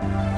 Bye.